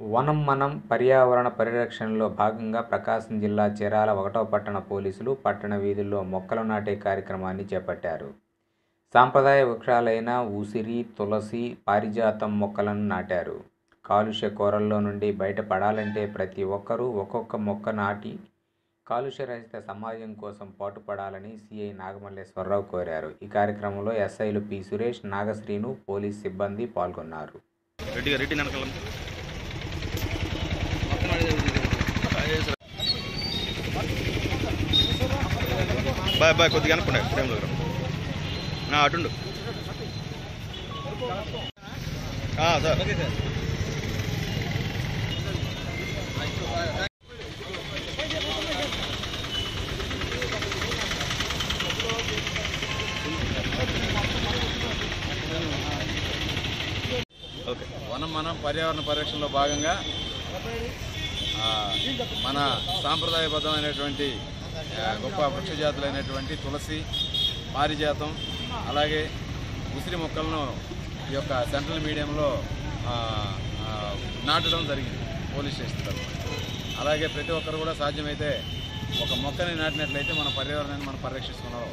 వనం మనం పర్యావరణ పరిరక్షణలో భాగంగా ప్రకాశం జిల్లా చీరాల ఒకటో పట్టణ పోలీసులు పట్టణ వీధుల్లో మొక్కలు నాటే కార్యక్రమాన్ని చేపట్టారు. సాంప్రదాయ వృక్షాలైన ఉసిరి తులసి పారిజాతం మొక్కలను నాటారు. కాలుష్య కోరల్లో నుండి బయటపడాలంటే ప్రతి ఒక్కరూ ఒక్కొక్క మొక్క నాటి కాలుష్య రహిత సమాజం కోసం పాటుపడాలని సిఐ నాగమల్లేశ్వరరావు కోరారు. ఈ కార్యక్రమంలో ఎస్ఐలు పి సురేష్ నాగశ్రీను పోలీస్ సిబ్బంది పాల్గొన్నారు. బాయ్ బాయ్ కొద్దిగా అనుకున్నా ఫ్రేమ్ దగ్గర నా అటుండు సార్. ఓకే. వనం మనం పర్యావరణ పరిరక్షణలో భాగంగా మన సాంప్రదాయబద్ధమైనటువంటి గొప్ప వృక్ష జాతులైనటువంటి తులసి పారిజాతం అలాగే ఉసిరి మొక్కలను ఈ యొక్క సెంట్రల్ మీడియంలో నాటడం జరిగింది పోలీస్ స్టేషన్ తరఫున అలాగే ప్రతి ఒక్కరు కూడా సాధ్యమైతే ఒక మొక్కని నాటినట్లయితే మన పర్యావరణాన్ని మనం పరిరక్షిస్తున్నాం.